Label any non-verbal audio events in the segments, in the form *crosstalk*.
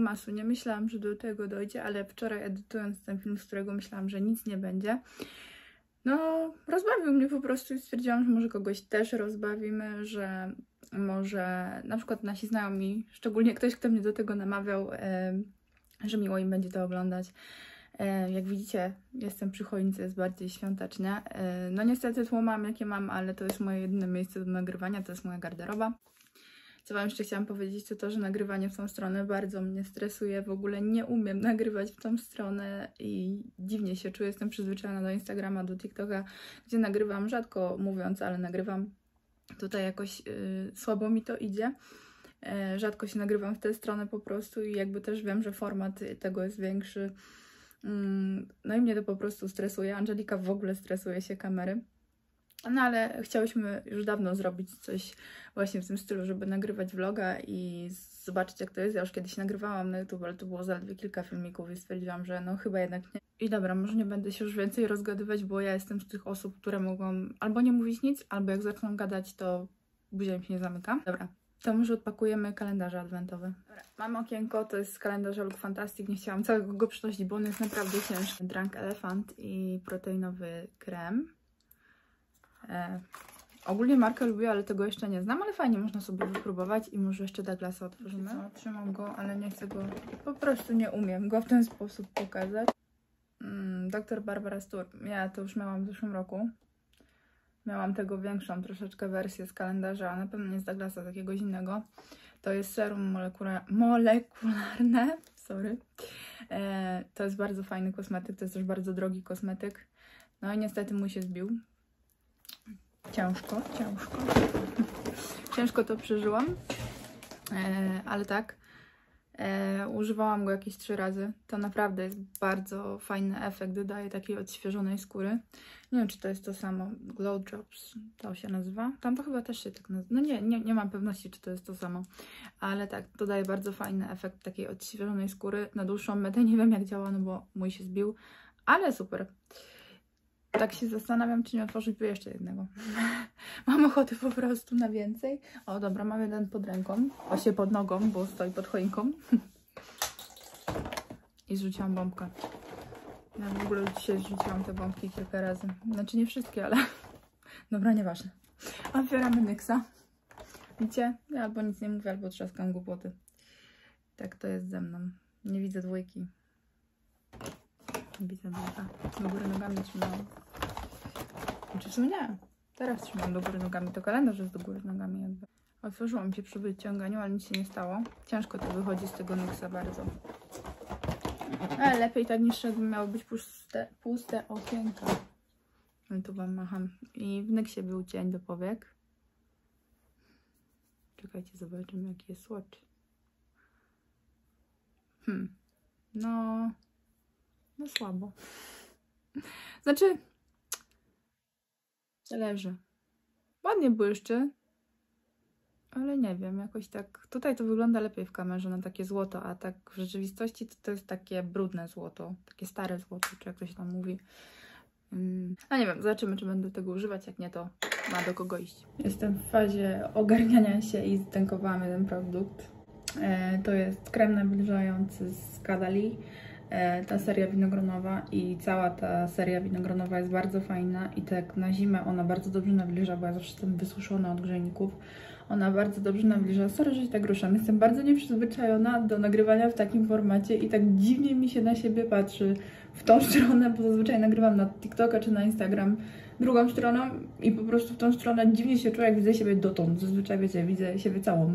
vlogmasu. Nie myślałam, że do tego dojdzie, ale wczoraj edytując ten film, z którego myślałam, że nic nie będzie, no rozbawił mnie po prostu i stwierdziłam, że może kogoś też rozbawimy, że może na przykład nasi znajomi, szczególnie ktoś, kto mnie do tego namawiał, e, że miło im będzie to oglądać. E, jak widzicie, jestem przy choince, jest bardziej świątecznie. E, no niestety tło mam, jakie mam, ale to jest moje jedyne miejsce do nagrywania, to jest moja garderoba. Co Wam jeszcze chciałam powiedzieć, to to, że nagrywanie w tą stronę bardzo mnie stresuje. W ogóle nie umiem *laughs* nagrywać w tą stronę i dziwnie się czuję. Jestem przyzwyczajona do Instagrama, do TikToka, gdzie nagrywam rzadko mówiąc, ale nagrywam tutaj jakoś yy, słabo mi to idzie. Yy, rzadko się nagrywam w tę stronę po prostu i jakby też wiem, że format tego jest większy. Yy, no i mnie to po prostu stresuje. Angelika w ogóle stresuje się kamery. No ale chciałyśmy już dawno zrobić coś właśnie w tym stylu, żeby nagrywać vloga i zobaczyć jak to jest. Ja już kiedyś nagrywałam na YouTube, ale to było zaledwie kilka filmików i stwierdziłam, że no chyba jednak nie. I dobra, może nie będę się już więcej rozgadywać, bo ja jestem z tych osób, które mogą albo nie mówić nic, albo jak zaczną gadać, to buzia mi się nie zamyka. Dobra, to może odpakujemy kalendarze adwentowe. Dobra, mam okienko, to jest kalendarz Look Fantastic. Nie chciałam całego go przynosić, bo on jest naprawdę ciężki. Drunk Elephant i proteinowy krem. E, ogólnie markę lubię, ale tego jeszcze nie znam, ale fajnie można sobie wypróbować i może jeszcze Douglasa otworzymy. Co, trzymam go, ale nie chcę go, po prostu nie umiem go w ten sposób pokazać. Mm, Dr. Barbara Sturm. Ja to już miałam w zeszłym roku. Miałam tego większą troszeczkę wersję z kalendarza, a na pewno nie z Douglasa, z jakiegoś innego. To jest serum molekula molekularne, *laughs* sorry. E, to jest bardzo fajny kosmetyk, to jest też bardzo drogi kosmetyk. No i niestety mój się zbił, Ciężko, ciężko. *laughs* ciężko to przeżyłam, e, ale tak. E, używałam go jakieś trzy razy. To naprawdę jest bardzo fajny efekt, dodaje takiej odświeżonej skóry. Nie wiem, czy to jest to samo. Glow Drops to się nazywa. Tam to chyba też się tak nazywa. No nie, nie, nie mam pewności, czy to jest to samo. Ale tak, dodaje bardzo fajny efekt takiej odświeżonej skóry. Na dłuższą metę nie wiem, jak działa, no bo mój się zbił. Ale super tak się zastanawiam, czy nie otworzyć jeszcze jednego. *laughs* Mam ochotę po prostu na więcej. O, dobra, mam jeden pod ręką. Właśnie pod nogą, bo stoi pod choinką. *laughs* I zrzuciłam bombkę. Ja w ogóle dzisiaj zrzuciłam te bombki kilka razy. Znaczy nie wszystkie, ale... *laughs* Dobra, nieważne. Otwieramy Nyxa. Widzicie? Ja albo nic nie mówię, albo trzaskam głupoty. Tak to jest ze mną. Nie widzę dwójki. Widzę dwójka. Do góry nogami trzymałam. Znaczy w sumie nie. Teraz trzymam do góry nogami. To kalendarz jest do góry nogami jakby. Otworzyłam się przy wyciąganiu, ale nic się nie stało. Ciężko to wychodzi z tego Nyxa bardzo. Ale lepiej tak niż jakby miało być puste, puste okienka. No tu wam macham. I w Nyxie był cień do powiek. Czekajcie, zobaczymy jaki jest swatch. Hmm. No... No słabo. Znaczy... Zależy. Ładnie błyszczy. Ale nie wiem, jakoś tak... Tutaj to wygląda lepiej w kamerze na takie złoto, a tak w rzeczywistości to, to jest takie brudne złoto. Takie stare złoto, czy jak to się tam mówi. No nie wiem, zobaczymy, czy będę tego używać. Jak nie, to ma do kogo iść. Jestem w fazie ogarniania się i zdenkowałam jeden produkt. E, to jest krem nawilżający z Kadali. E, ta seria winogronowa i cała ta seria winogronowa jest bardzo fajna i tak na zimę ona bardzo dobrze nawilża, bo ja zawsze jestem wysuszona od grzejników. Ona bardzo dobrze nawilża. Sorry, że się tak ruszam. Jestem bardzo nieprzyzwyczajona do nagrywania w takim formacie i tak dziwnie mi się na siebie patrzy w tą *laughs* stronę, bo zazwyczaj nagrywam na TikToka czy na Instagram drugą stroną i po prostu w tą stronę dziwnie się czuję, jak widzę siebie dotąd. Zazwyczaj, wiecie, widzę siebie całą.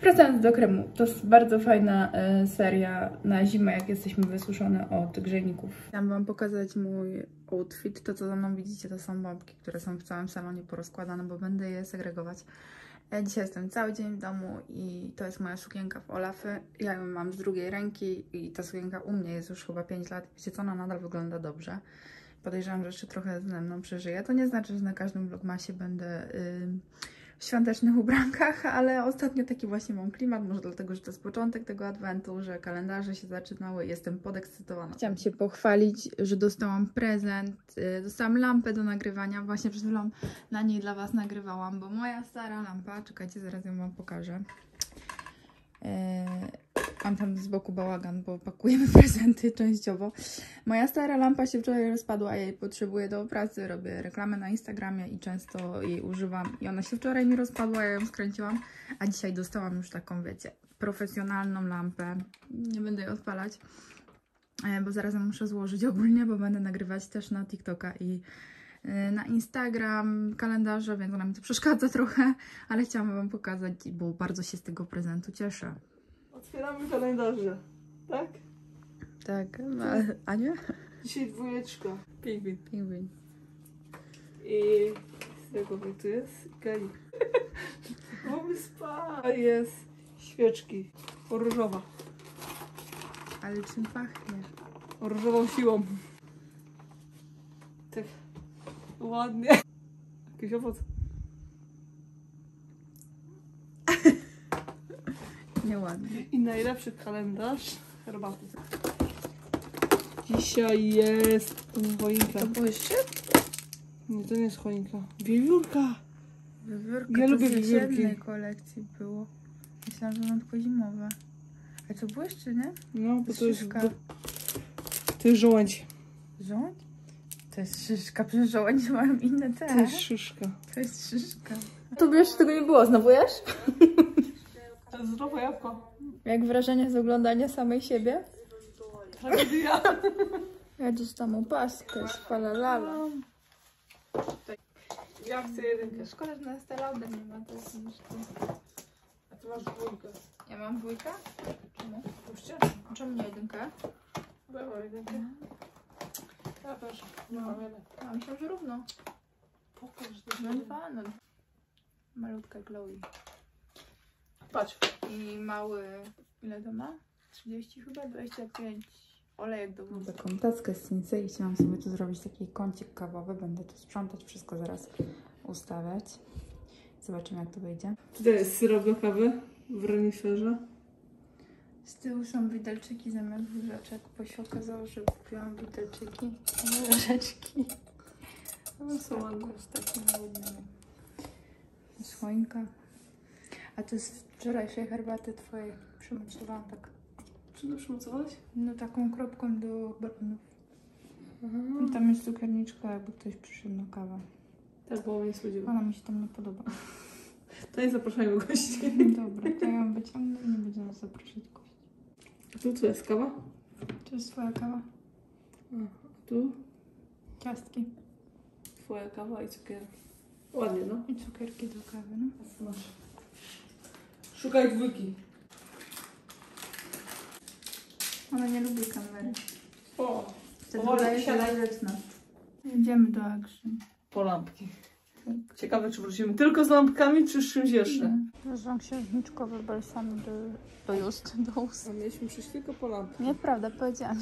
Wracając do kremu, to jest bardzo fajna e, seria na zimę, jak jesteśmy wysuszone od grzejników. Chciałam Wam pokazać mój outfit. To, co za mną widzicie, to są bombki, które są w całym salonie porozkładane, bo będę je segregować. Dzisiaj jestem cały dzień w domu i to jest moja sukienka w Olafy. Ja ją mam z drugiej ręki i ta sukienka u mnie jest już chyba 5 lat. Wiecie co, ona nadal wygląda dobrze. Podejrzewam, że jeszcze trochę ze mną przeżyje. To nie znaczy, że na każdym vlogmasie będę... świątecznych ubrankach, *laughs* ale ostatnio taki właśnie mam klimat, może dlatego, że to jest początek tego adwentu, że kalendarze się zaczynały i jestem podekscytowana. Chciałam się pochwalić, że dostałam prezent, y, dostałam lampę do nagrywania, właśnie przed chwilą na niej dla Was nagrywałam, bo moja stara lampa, czekajcie, zaraz ją Wam pokażę, Mam tam z boku bałagan, bo pakujemy *laughs* prezenty częściowo. Moja stara lampa się wczoraj rozpadła, ja jej potrzebuję do pracy, robię reklamę na Instagramie i często jej używam. I ona się wczoraj mi rozpadła, ja ją skręciłam, a dzisiaj dostałam już taką, wiecie, profesjonalną lampę. Nie będę jej odpalać, e, bo zaraz muszę złożyć ogólnie, bo będę nagrywać też na TikToka i e, na Instagram, kalendarze, więc ona mi to przeszkadza trochę, ale chciałam Wam pokazać, bo bardzo się z tego prezentu cieszę. Otwieramy kalendarze, tak? Tak, no, a nie? Dzisiaj dwójeczka. Pingwin. Pingwin. I z tego tu jest Gali. Mamy *laughs* spa. Jest świeczki. Różowa. Ale czym pachnie? Różową siłą. Tak ładnie. Jakiś owoc. Nieładnie. I najlepszy kalendarz herbaty. Dzisiaj jest choinka. To błyszczy? Nie, to nie jest choinka. Wiewiórka. Wiewiórka Ja to lubię z jesiennej kolekcji było. Myślałam, że mam tylko zimowe. A to błyszczy, nie? No, bo to jest, Szyszka. to jest żołędź. Żołądź? To jest szyszka, przecież żołędzie mają inne te. To jest szyszka. To jest szyszka. Tu wiesz, tego nie było, znowu jesz? *laughs* To jest zdrowe jabłko. Jak wrażenie z oglądania samej siebie? Tragedia. Ja dostałam opaskę z falalala. Ja chcę jedynkę. Szkoda, że na stelaudem nie ma tej książki. A ty masz dwójkę. Ja mam dwójkę? Czemu? Puśćcie? Czemu nie jedynkę? Mam jedynkę. Ja też. No. Mam jedynkę. Ja myślałam, że równo. Pokaż to. No dwa, no. Malutka glowy. Patrz. I mały, ile to ma? 30 chyba? 25. Olejek do wody. Taką tackę z Sinsei i chciałam sobie tu zrobić taki kącik kawowy. Będę tu sprzątać, wszystko zaraz ustawiać. Zobaczymy jak to wyjdzie. Tutaj jest syrop do kawy w reniferze. Z tyłu są widelczyki zamiast łyżeczek, bo się okazało, że kupiłam widelczyki, nie łyżeczki. No są ładne. Z ładnymi. Jest choinka. A to z wczorajszej herbaty twojej. Przemocowałam tak, Czy to przymocowałeś? no taką kropką do balonów. I tam jest cukierniczka, jakby ktoś przyszedł na kawę. Tak, bo mnie spodziewa. Ona mi się tam nie podoba. To nie zapraszajmy gości. Dobra, to ja ją wyciągnę i nie będzie nas zapraszać gości. A tu co jest kawa? To jest twoja kawa. A tu Ciastki twoja kawa i cukier. Ładnie, no. i cukierki do kawy, no. Masz. Szukaj dwójki. Ona nie lubi kamery. O, Wtedy Powoli udaje się siadaj. Jedziemy do akcji. po lampki. Tak. Ciekawe, czy wrócimy tylko z lampkami, czy z czymś jeszcze? Wezwam księżniczkowy balsam do, do ust, do ust. A mieliśmy przyjść tylko po lampki. Nieprawda, powiedziałam.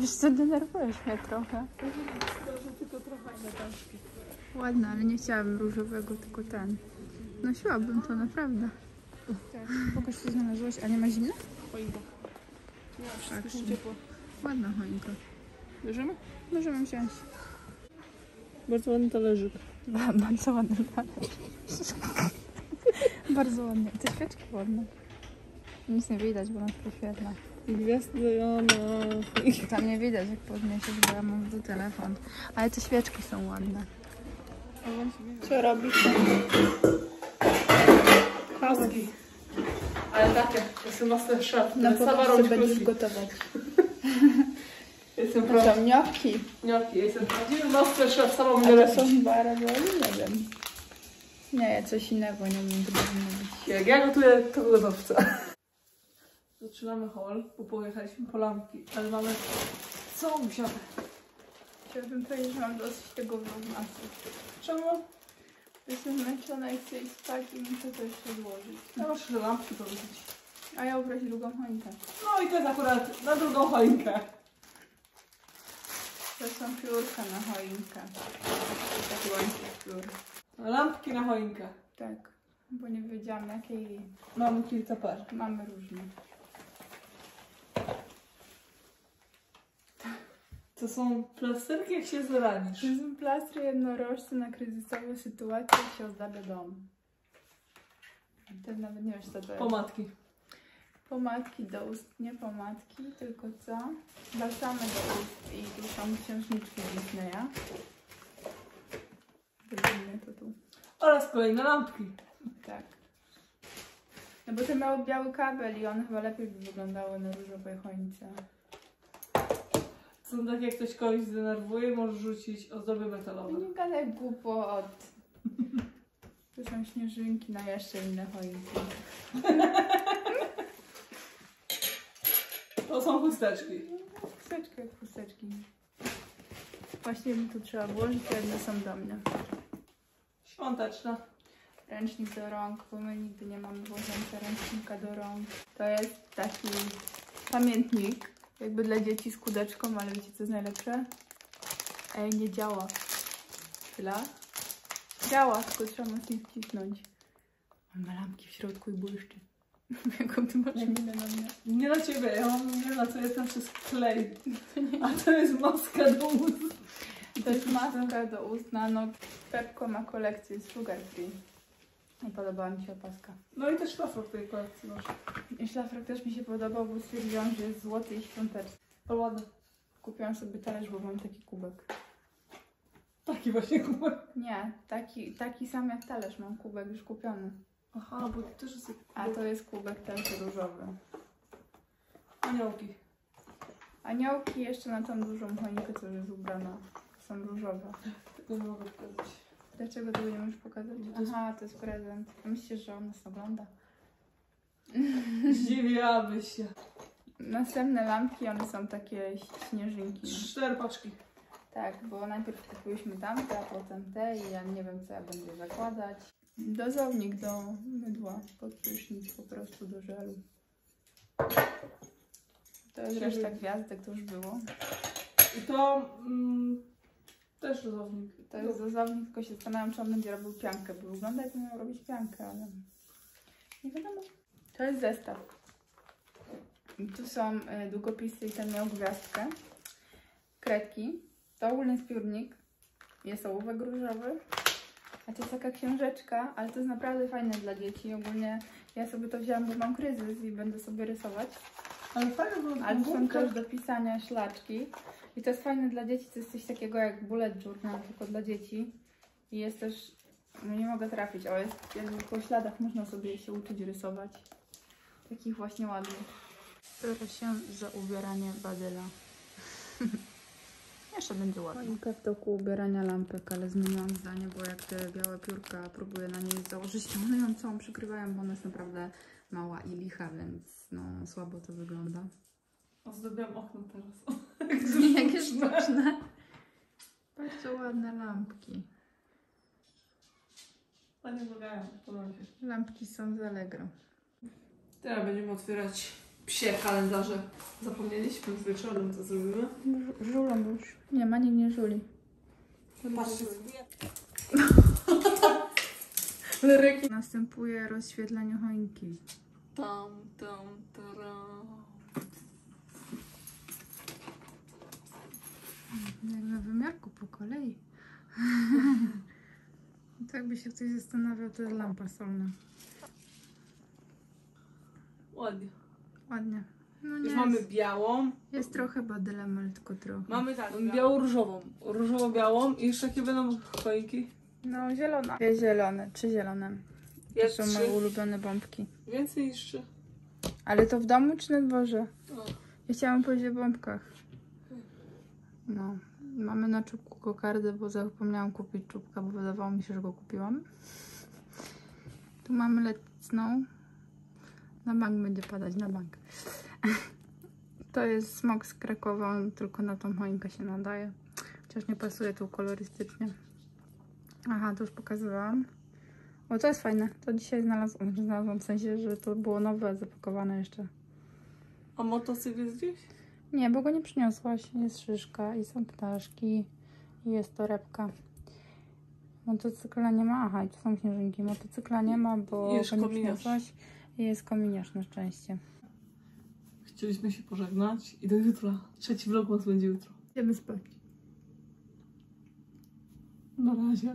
Wiesz co, denerwujesz mnie trochę. tylko trochę. Ładna, ale nie chciałabym różowego, tylko ten. Nosiłabym to naprawdę. Tak. Pokaż, co znalazłaś. A nie ma zimna? Choinka. Nie, wszystko Tak, są ciepłe. Ładna choinka. Bierzemy? Możemy wziąć. Bardzo ładny talerzyk. Bardzo ładny talerz. Bardzo ładnie. Te świeczki ładne. Nic nie widać, bo nas poświetla. Gwiazdy na Tam nie widać, jak podniesiesz, bo ja mam tu telefon. Ale te świeczki są ładne. Co robisz? Kaski. Ale takie, jestem master chef. Na Sama robić będziesz gotować. *laughs* Jestem prawdziwy. są gnocchi. Gnocchi, jestem prawdziwy master chef, sama mnie lepiej. są baraboli? Nie wiem. Nie, ja coś innego nie tego mówić. Jak ja gotuję, to gotowca. *laughs* Zaczynamy hol, bo pojechaliśmy po lampki, ale mamy całą siatę. Chciałabym powiedzieć, że mam dosyć tego vlogmasu. Czemu? Jestem zmęczona i chcę iść spać i muszę to jeszcze złożyć. Ja muszę te lampki powiedzieć. A ja ubrać drugą choinkę. No i to jest akurat na drugą choinkę. To są piórka na choinkę. Taki łańcuch piór. Lampki na choinkę. Tak, bo nie wiedziałam jakiej Mamy kilka par. mamy różne. To są plasterki, jak się zranisz. To są plastry jednorożce na kryzysowe sytuacje, jak się ozdabia dom. To nawet nie wiesz co to jest. Pomadki. Pomadki do ust, nie pomadki, tylko co? Balsamy do ust i tu są księżniczki Disneya. Wyrobimy to tu. Oraz kolejne lampki. Tak. No bo te miały biały kabel i one chyba lepiej by wyglądały na różowej choince. Są tak jak ktoś kogoś zdenerwuje, może rzucić ozdoby metalowe. Nie gadaj głupot. Tu są śnieżynki na jeszcze inne choinki. *laughs* To są chusteczki. Chusteczki jak chusteczki. Właśnie mi tu trzeba włożyć, a jedne są do mnie. Świąteczne. Ręcznik do rąk, bo my nigdy nie mamy włożąca ręcznika do rąk. To jest taki pamiętnik, jakby dla dzieci z kudeczką, ale wiecie co jest najlepsze? Ej, nie działa. Chwila. Działa, tylko trzeba mocniej wcisnąć. On ma lampki w środku i błyszczy. Jaką ty masz minę na mnie? Nie na ciebie, ja mam nie na co jest tam przez klej. *laughs* A to jest maska do ust. To jest maska do ust na no. Pepko ma kolekcję Sugar Free. Nie podobała mi się opaska. No i też szlafrok tej kolekcji masz. I szlafrok też mi się podobał, bo stwierdziłam, że jest złoty i świąteczny. Ładne. Kupiłam sobie talerz, bo mam taki kubek. Taki właśnie kubek. Nie, taki, taki sam jak talerz, mam kubek już kupiony. Aha, bo to też jest taki A to jest kubek też różowy. Aniołki. Aniołki jeszcze na tą dużą choinkę, co już jest ubrana. Są różowe. Tego nie mogę pokazać. Dlaczego tego nie możesz pokazać? To Aha, to jest prezent. Myślisz, że on nas ogląda? Zdziwiłaby się. Następne lampki, one są takie śnieżynki. Cztery paczki. Tak, bo najpierw kupiłyśmy tamte, a potem te i ja nie wiem, co ja będę zakładać. Dozownik do mydła pod prysznic, po prostu do żelu. To jest reszta gwiazdek, to już było. I to mm, też rozownik. To jest dozownik, tylko się zastanawiam, czy on będzie robił piankę, bo wygląda jakby miał robić piankę, ale nie wiadomo. To jest zestaw. I Tu są y, długopisy i ten miał gwiazdkę. Kredki. To ogólny zbiornik. Jest ołówek różowy. A to jest taka książeczka, ale to jest naprawdę fajne dla dzieci. Ogólnie ja sobie to wzięłam, bo mam kryzys i będę sobie rysować. Ale fajne, bo Ale są też do pisania szlaczki. I to jest fajne dla dzieci, to jest coś takiego jak bullet journal, tylko dla dzieci. I jest też, no nie mogę trafić, ale jest jakby po śladach można sobie się uczyć rysować. Takich właśnie ładnych. Biorę się za ubieranie badyla. *laughs* Jeszcze będzie ładnie. Choinkę w toku ubierania lampek, ale zmieniłam zdanie, bo jak te białe piórka próbuję na niej założyć, to one ją całą przykrywają, bo ona jest naprawdę mała i licha, więc no słabo to wygląda. Ozdobiłam okno teraz. *laughs* Jakie sztuczne. Bardzo ładne lampki. Ładnie wyglądają, podoba się. Lampki są z Allegro. Teraz będziemy otwierać psie kalendarze. Zapomnieliśmy z wieczorem, co zrobimy. Żulą już. Nie ma, nikt nie żuli. Patrzcie. *laughs* Lyryki. Następuje rozświetlenie choinki. Tam, tam, taram. Jak na wymiarku po kolei. *laughs* to jakby się ktoś zastanawiał, to jest lampa solna. Ładnie. Ładnie. No Już nie mamy jest, białą. jest trochę badylem, ale tylko trochę. Mamy tak, biało-różową. Różowo-białą i jeszcze jakie będą choinki? No zielona. Dwie zielone, trzy zielone. To Jak są trzy? moje ulubione bombki. Więcej niż trzy. Ale to w domu czy na dworze? O. Ja chciałam powiedzieć o bombkach. No. Mamy na czubku kokardę, bo zapomniałam kupić czubka, bo wydawało mi się, że go kupiłam. Tu mamy Let It Snow. Na bank będzie padać, na bank. *laughs* To jest smok z Krakowa, on tylko na tą choinkę się nadaje. Chociaż nie pasuje tu kolorystycznie. Aha, to już pokazywałam. O, to jest fajne. To dzisiaj znalazłam, znalazłam w sensie, że to było nowe, zapakowane jeszcze. A motocykl jest gdzieś? Nie, bo go nie przyniosłaś. Jest szyszka i są ptaszki i jest torebka. Motocykla nie ma. Aha, i tu są śnieżynki. Motocykla nie ma, bo Jest go nie kominiarz. przyniosłaś. I jest kominiarz na szczęście. Chcieliśmy się pożegnać i do jutra. Trzeci vlogmas będzie jutro. Idziemy spać. Na razie.